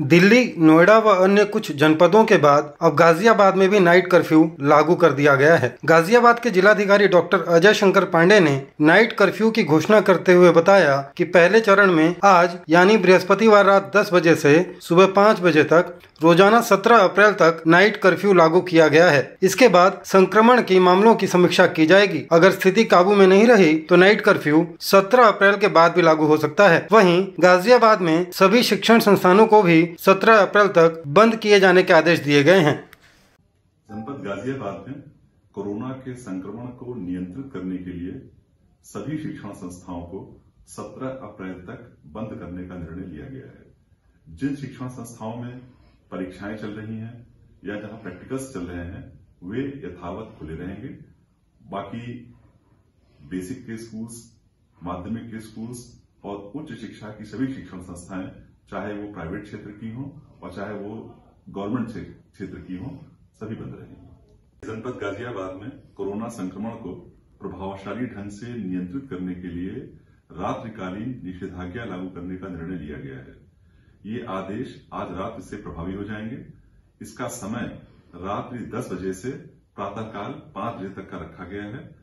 दिल्ली, नोएडा व अन्य कुछ जनपदों के बाद अब गाजियाबाद में भी नाइट कर्फ्यू लागू कर दिया गया है। गाजियाबाद के जिलाधिकारी डॉक्टर अजय शंकर पांडे ने नाइट कर्फ्यू की घोषणा करते हुए बताया कि पहले चरण में आज, यानी बृहस्पतिवार रात 10 बजे से सुबह 5 बजे तक, रोज़ाना 17 अप्रैल तक नाइट कर्फ्यू लागू किया गया है। इसके बाद संक्रमण के मामलों की समीक्षा की जाएगी। अगर स्थिति काबू में नहीं रही तो नाइट कर्फ्यू 17 अप्रैल के बाद भी लागू हो सकता है। वहीं गाजियाबाद में सभी शिक्षण संस्थानों को भी 17 अप्रैल तक बंद किए जाने के आदेश दिए गए हैं। जनपद गाजियाबाद में कोरोना के संक्रमण को नियंत्रित करने के लिए सभी शिक्षण संस्थाओं को 17 अप्रैल तक बंद करने का निर्णय लिया गया है। जिन शिक्षण संस्थाओं में परीक्षाएँ चल रही हैं या जहाँ प्रैक्टिकल्स चल रहे हैं, वे यथावत खुले रहेंगे। बाकी बेसिक के स्कूल्स, माध्यमिक के स्कूल्स और उच्च शिक्षा की सभी शिक्षण संस्थाएँ चाहे वो प्राइवेट क्षेत्र की हो और चाहे वो गवर्नमेंट क्षेत्र की हो, सभी बंद रहेंगे। जनपद गाजियाबाद में कोरोना संक्रमण को प्रभावशाली ढंग से नियंत्रित करने के लिए रात्रिकालीन निषेधाज्ञा लागू करने का निर्णय लिया गया है। ये आदेश आज रात से प्रभावी हो जाएँगे। इसका समय रात्रि 10 बजे से प्रातःकाल 5 बजे तक का रखा गया है।